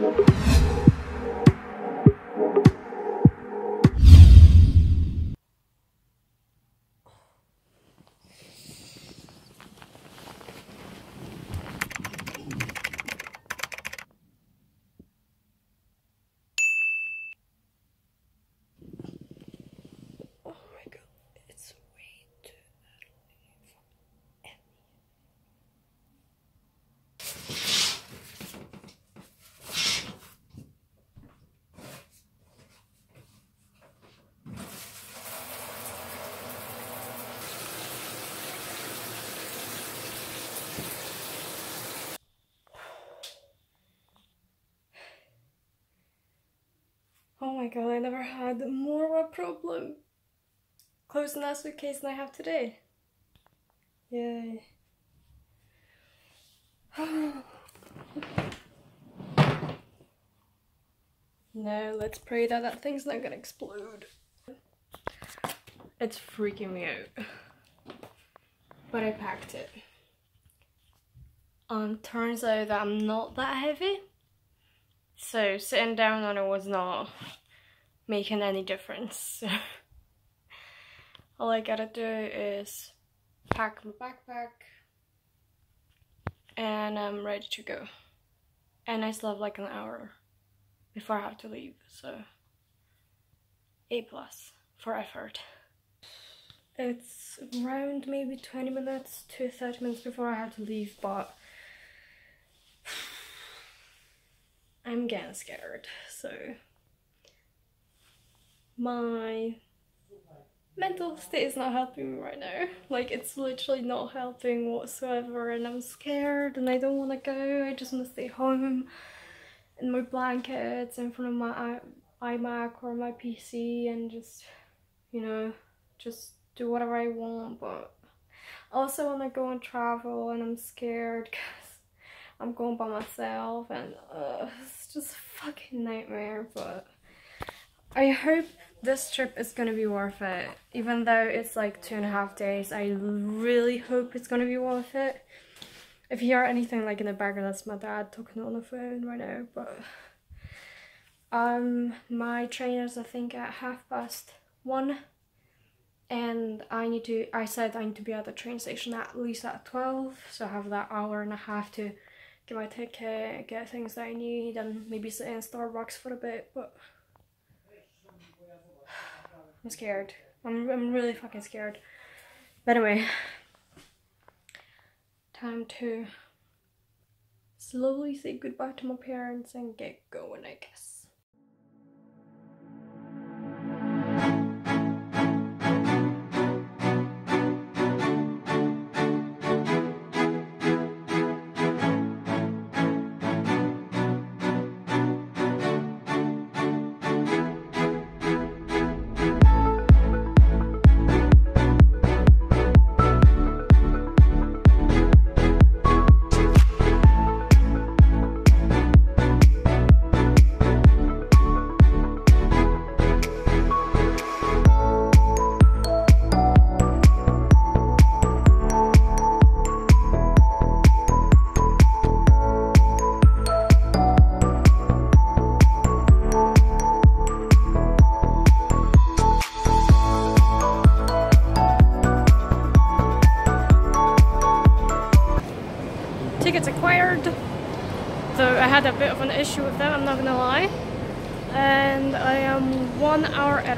you my god, I never had more of a problem closing that suitcase than I have today. Yay. no, let's pray that that thing's not gonna explode. It's freaking me out. But I packed it. Um, turns out that I'm not that heavy. So sitting down on it was not making any difference. All I gotta do is pack my backpack and I'm ready to go. And I still have like an hour before I have to leave, so A plus for effort. It's around maybe 20 minutes to 30 minutes before I have to leave, but I'm getting scared, so my mental state is not helping me right now. Like it's literally not helping whatsoever and I'm scared and I don't want to go. I just want to stay home in my blankets in front of my iMac or my PC and just, you know, just do whatever I want. But I also want to go and travel and I'm scared because I'm going by myself and uh, it's just a fucking nightmare. But I hope this trip is gonna be worth it. Even though it's like two and a half days, I really hope it's gonna be worth it. If you hear anything like in the background, that's my dad talking on the phone right now. But um, my train is I think at half past one, and I need to. I said I need to be at the train station at least at twelve, so I have that hour and a half to get my ticket, get things that I need, and maybe sit in Starbucks for a bit. But I'm scared. I'm, I'm really fucking scared. But anyway, time to slowly say goodbye to my parents and get going, I guess.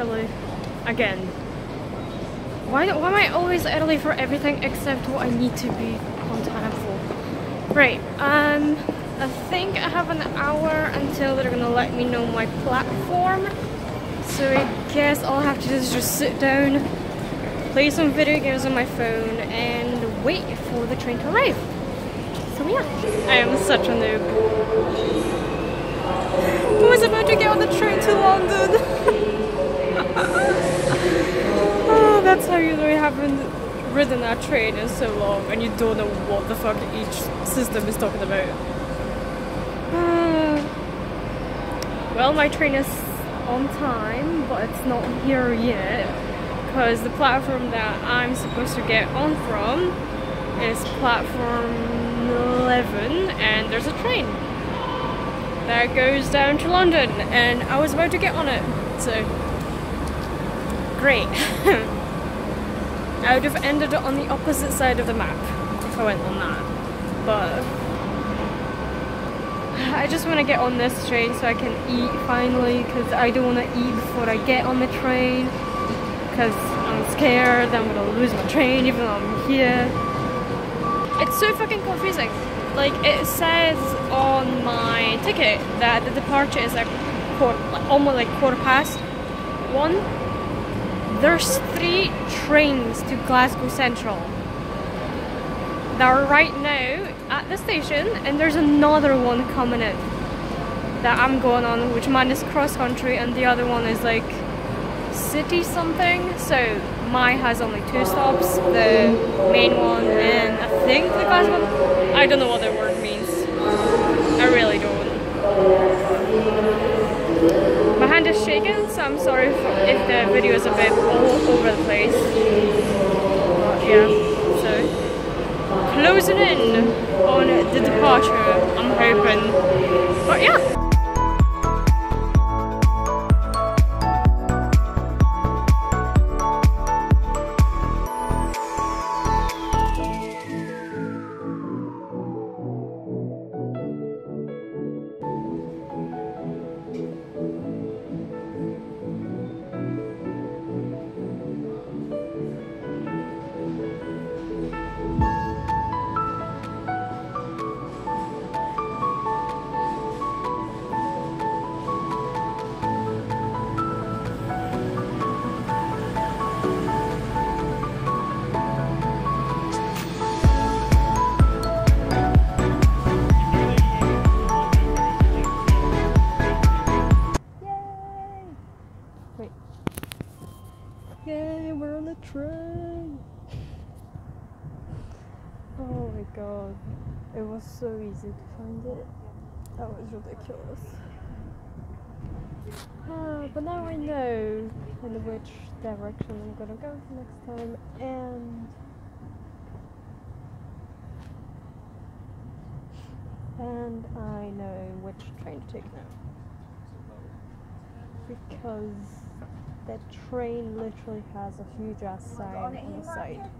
Early again. Why, why am I always early for everything except what I need to be on time for? Right, um, I think I have an hour until they're gonna let me know my platform. So I guess all I have to do is just sit down, play some video games on my phone, and wait for the train to arrive. So yeah, I am such a noob. I was about to get on the train to London. oh, that's how you know you haven't ridden that train in so long and you don't know what the fuck each system is talking about. Ah. well, my train is on time, but it's not here yet because the platform that I'm supposed to get on from is platform 11 and there's a train. that goes down to London and I was about to get on it. So great. I would have ended it on the opposite side of the map if I went on that. But I just want to get on this train so I can eat finally because I don't want to eat before I get on the train because I'm scared I'm gonna lose my train even though I'm here. It's so fucking confusing. Like it says on my ticket that the departure is like quarter, almost like quarter past one. There's three trains to Glasgow Central that are right now at the station and there's another one coming in that I'm going on which mine is cross country and the other one is like city something. So mine has only two stops the main one and I think the last one. I don't know what the word means. I really don't hand is shaking so I'm sorry if the video is a bit all over the place but yeah so closing in on the departure, I'm hoping. But yeah. God. It was so easy to find it. That was ridiculous. Ah, but now I know in which direction I'm gonna go next time and and I know which train to take now because that train literally has a huge ass sign on the side.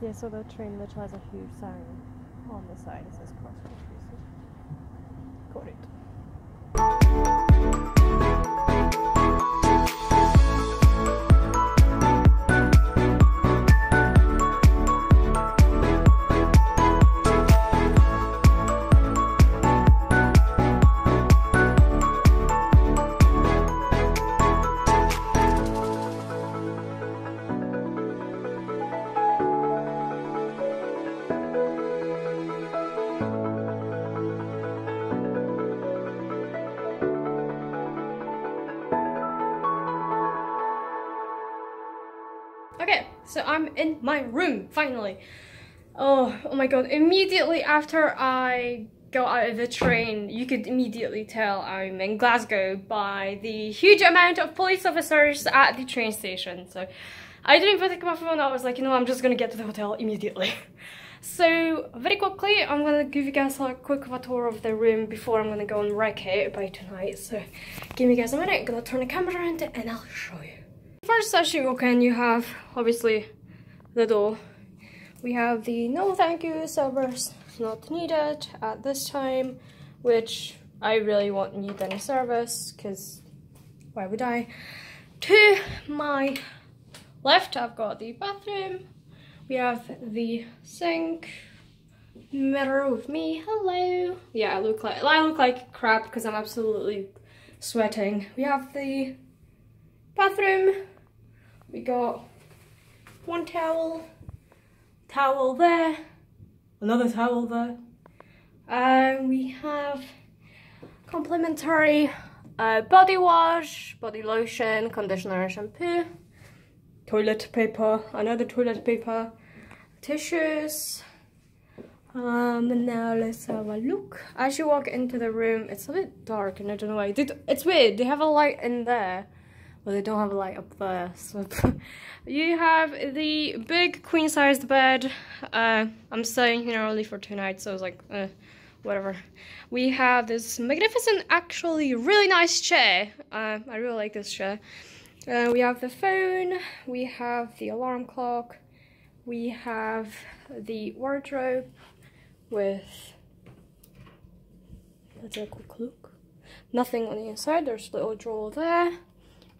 Yeah, so the train literally has a huge sign on the side. It says cross country. Got it. So I'm in my room, finally. Oh, oh my god, immediately after I got out of the train, you could immediately tell I'm in Glasgow by the huge amount of police officers at the train station. So I didn't even take my phone, I was like, you know, I'm just gonna get to the hotel immediately. So very quickly, I'm gonna give you guys a quick tour of the room before I'm gonna go and wreck it by tonight. So give me guys a minute, I'm gonna turn the camera around and I'll show you. First as you have obviously the door. We have the no thank you service not needed at this time, which I really won't need any service because why would I? To my left, I've got the bathroom. We have the sink, mirror with me. Hello. Yeah, I look like I look like crap because I'm absolutely sweating. We have the bathroom we got one towel, towel there, another towel there. And we have complimentary uh, body wash, body lotion, conditioner, shampoo, toilet paper, another toilet paper, tissues. Um, and now let's have a look. As you walk into the room, it's a bit dark and I don't know why. It's weird, they have a light in there well they don't have a light up there so you have the big queen sized bed uh, i'm staying here only for two nights so i was like uh, whatever. We have this magnificent, actually really nice chair. Uh, I really like this chair. Uh, we have the phone, we have the alarm clock, we have the wardrobe with, let's have a quick look. Nothing on the inside, there's a little drawer there.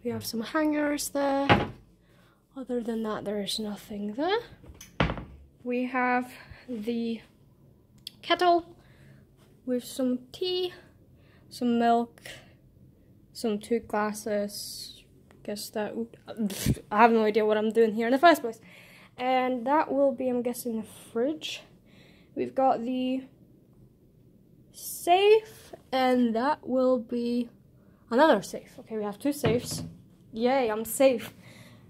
We have some hangers there. Other than that, there is nothing there. We have the kettle with some tea, some milk, some two glasses. Guess that I have no idea what I'm doing here in the first place. And that will be, I'm guessing, the fridge. We've got the safe, and that will be another safe. Okay, we have two safes. Yay, I'm safe.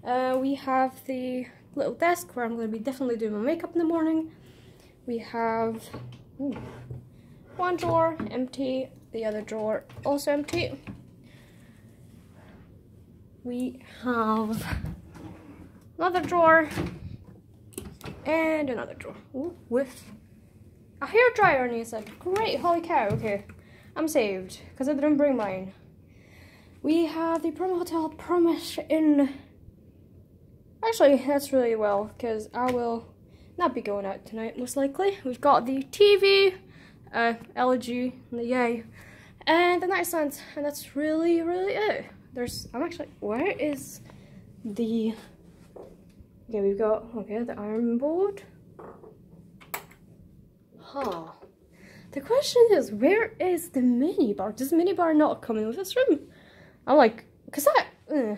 Uh, we have the little desk where I'm going to be definitely doing my makeup in the morning. We have ooh, one drawer empty, the other drawer also empty. We have another drawer and another drawer ooh, with a hair dryer on the inside. Great, holy cow, okay. I'm saved because I didn't bring mine. We have the Promo Hotel Promise in Actually, that's really well, because I will not be going out tonight, most likely. We've got the TV, uh, LG, and the Yay, and the nightstands, and that's really, really it. There's, I'm actually, where is the, okay, we've got, okay, the iron board. Huh. The question is, where is the minibar? Does minibar not come in with this room? I'm like, cause that, uh,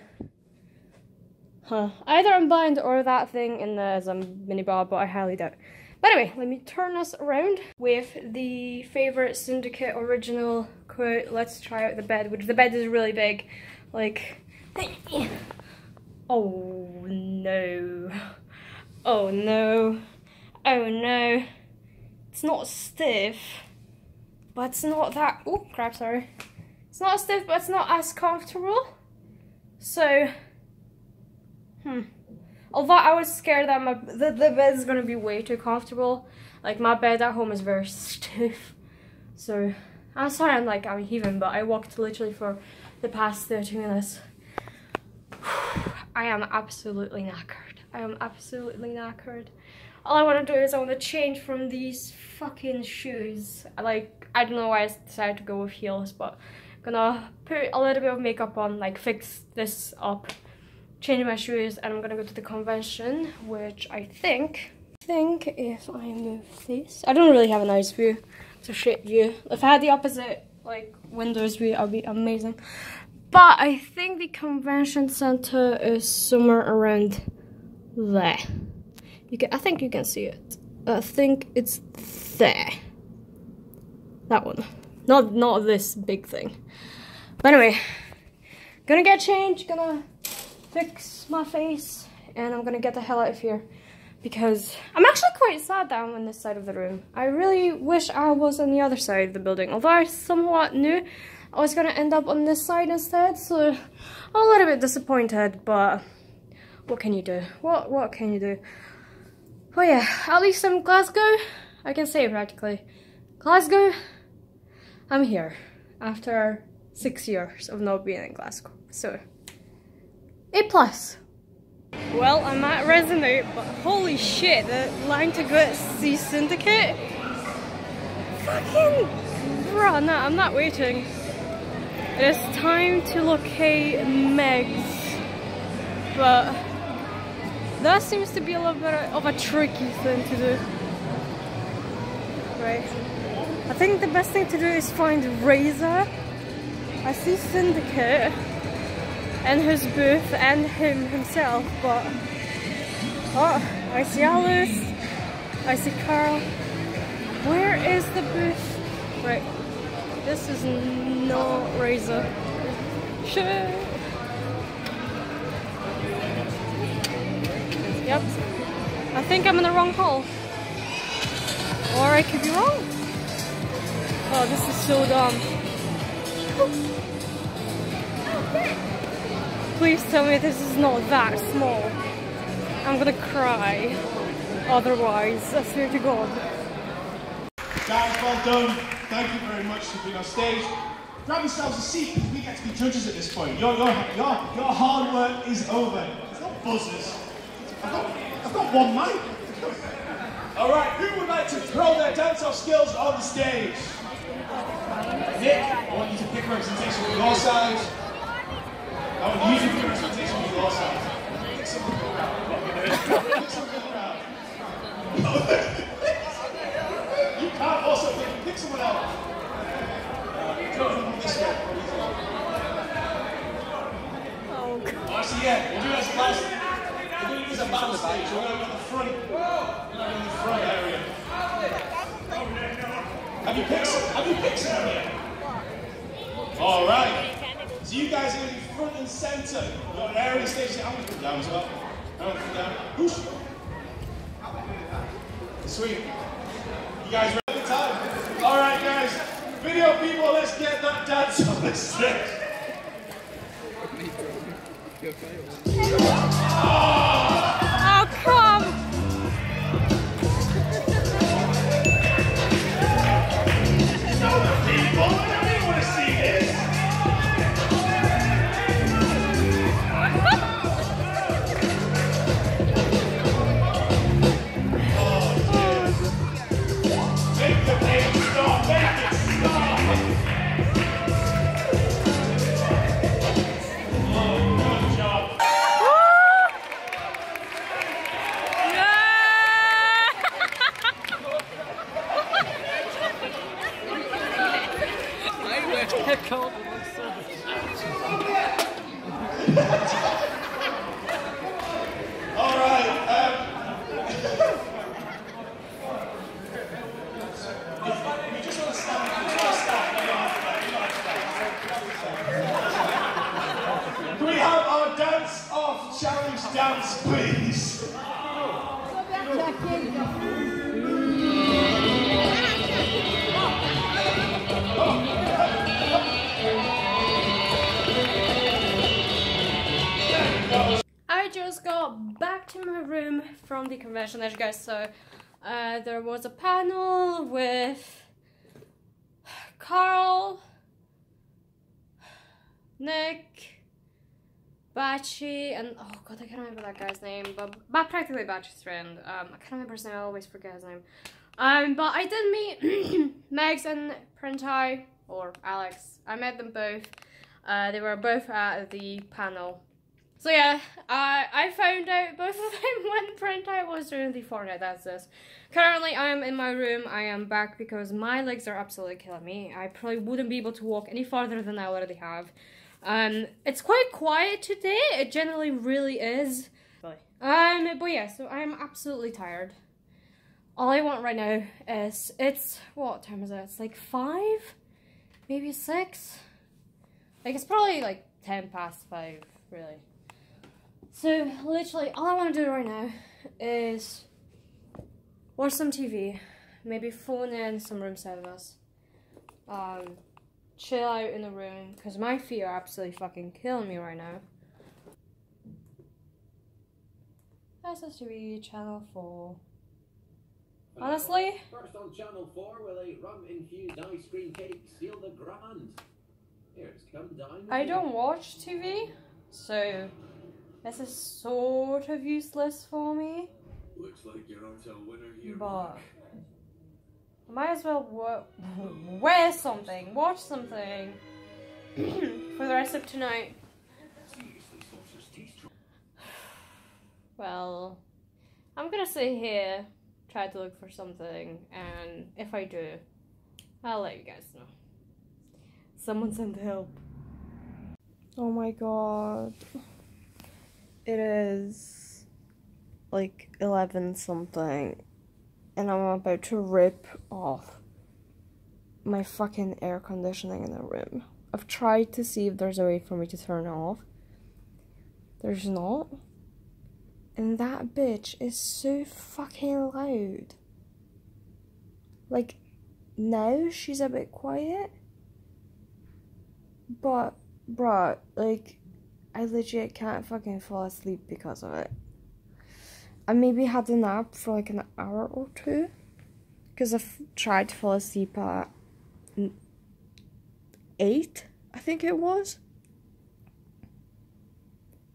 Huh. Either I'm blind or that thing in there is a minibar, but I highly doubt. But anyway, let me turn us around with the favorite Syndicate original quote. Let's try out the bed, which the bed is really big. Like, oh no. Oh no. Oh no. It's not stiff, but it's not that, oh crap, sorry. It's not stiff, but it's not as comfortable. So, Hmm. Although I was scared that my the, the bed is gonna be way too comfortable. Like my bed at home is very stiff. So I'm sorry I'm like I'm heaving, but I walked literally for the past 30 minutes. I am absolutely knackered. I am absolutely knackered. All I want to do is I want to change from these fucking shoes. Like, I don't know why I decided to go with heels, but gonna put a little bit of makeup on, like fix this up change my shoes and I'm gonna go to the convention, which I think, think if I move this, I don't really have a nice view. It's a shit view. If I had the opposite, like, windows view, I'd be amazing. But I think the convention center is somewhere around there. You can, I think you can see it. I think it's there. That one. Not, not this big thing. But anyway, gonna get changed, gonna fix my face and I'm gonna get the hell out of here because I'm actually quite sad that I'm on this side of the room. I really wish I was on the other side of the building, although I somewhat knew I was gonna end up on this side instead, so I'm a little bit disappointed, but what can you do? What what can you do? Oh yeah, at least I'm Glasgow. I can say practically. Glasgow, I'm here after six years of not being in Glasgow, so a plus. Well, I'm at Resonate, but holy shit, the line to go see Syndicate? Fucking, bruh, no, I'm not waiting. It is time to locate Megs, but that seems to be a little bit of a tricky thing to do. Right. I think the best thing to do is find Razer. I see Syndicate and his booth and him himself but oh I see Alice. I see Carl. Where is the booth? Right this is no Razer. Shit. yep. I think I'm in the wrong hall or I could be wrong oh this is so dumb Please tell me this is not that small. I'm gonna cry. Otherwise, I swear to God. Guys, well done. Thank you very much for being on stage. Grab yourselves a seat because we get to be judges at this point. Your, your, your, your hard work is over. It's not buzzers. I've got, I've got one mic. All right, who would like to throw their dance-off skills on the stage? Nick, I want you to pick representation from your side. I want you to pick representation from your side. Pick. Pick something around. you can't also pick, pick someone else. From. Oh god. So yeah, we'll do it as a last. We're going to do this as a battle stage. We're going to go the front. We're going to go the front area. Have you picked some? Have you picked someone yet? All right. So you guys are going to be front and center. Got an area stage. I'm going to put down as well. I'm going to put down. Whoosh. Sweet. You guys ready for time? All right, guys. Video people, let's get that dance on the stage. Oh All my room from the convention, as you guys saw. Uh, there was a panel with Carl, Nick, Bachi, and oh god, I can't remember that guy's name, but, but practically Bachi's friend. Um, I can't remember his name, I always forget his name. Um, but I did meet Megs and Printai, or Alex. I met them both. Uh, they were both at the panel. So yeah, I I found out both of them when Prentai was doing the Fortnite dances. Currently, I am in my room. I am back because my legs are absolutely killing me. I probably wouldn't be able to walk any farther than I already have. Um, it's quite quiet today. It generally really is. Um, but yeah, so I'm absolutely tired. All I want right now is it's what time is it? It's like five, maybe six. Like it's probably like ten past five, really. So literally, all I want to do right now is watch some TV, maybe phone in some room service, um, chill out in the room because my feet are absolutely fucking killing me right now. SSTV channel four. Honestly, First on Channel 4 will a rum infused ice cream cake steal the grand? Here, it's come down. I don't watch TV, so this is sort of useless for me. Looks like you're onto a winner here. But I might as well wear something, watch something for the rest of tonight. Seriously, saucer's taste Well, I'm gonna sit here, try to look for something, and if I do, I'll let you guys know. Someone send help. Oh my god. It is like 11 something, and I'm about to rip off my fucking air conditioning in the room. I've tried to see if there's a way for me to turn it off. There's not. And that bitch is so fucking loud. Like, now she's a bit quiet. But, bruh, like, I legit can't fucking fall asleep because of it. I maybe had a nap for like an hour or two. because I've tried to fall asleep at eight, I think it was,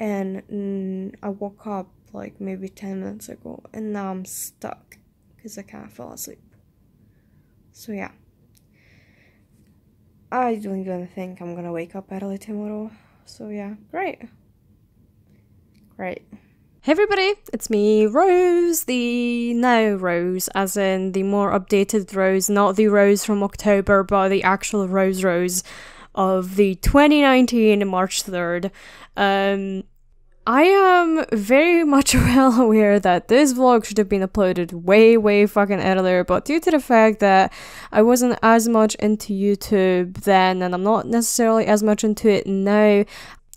and I woke up like maybe ten minutes ago, and now I'm stuck because I can't fall asleep. So yeah. I don't even think I'm gonna wake up early tomorrow. So yeah, great. Great. Hey everybody, it's me, Rose, the now Rose, as in the more updated Rose, not the Rose from October, but the actual Rose Rose of the 2019 March 3rd. Um, I am very much well aware that this vlog should have been uploaded way, way fucking earlier, but due to the fact that I wasn't as much into YouTube then, and I'm not necessarily as much into it now,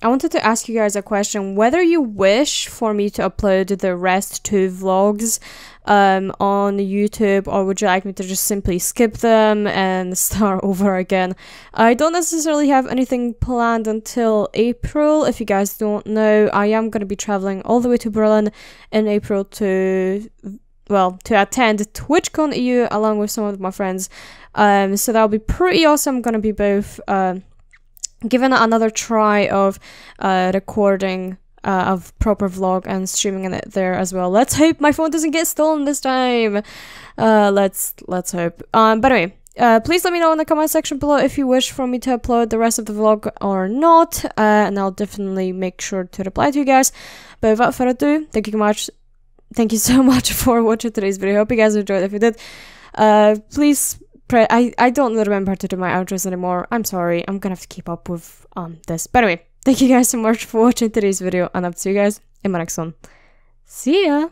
I wanted to ask you guys a question whether you wish for me to upload the rest two vlogs um, on YouTube or would you like me to just simply skip them and start over again. I don't necessarily have anything planned until April. If you guys don't know, I am going to be traveling all the way to Berlin in April to well, to attend TwitchCon EU along with some of my friends. Um, so that'll be pretty awesome. I'm gonna be both uh, given another try of uh, recording uh, of proper vlog and streaming in it there as well. Let's hope my phone doesn't get stolen this time. Uh, let's let's hope. Um, but anyway, uh, please let me know in the comment section below if you wish for me to upload the rest of the vlog or not, uh, and I'll definitely make sure to reply to you guys. But without further ado, thank you so much. Thank you so much for watching today's video. Hope you guys enjoyed. If you did, uh, please pre- I, I don't remember to do my outros anymore. I'm sorry. I'm gonna have to keep up with um this. But anyway, thank you guys so much for watching today's video, and I'll see you guys in my next one. See ya!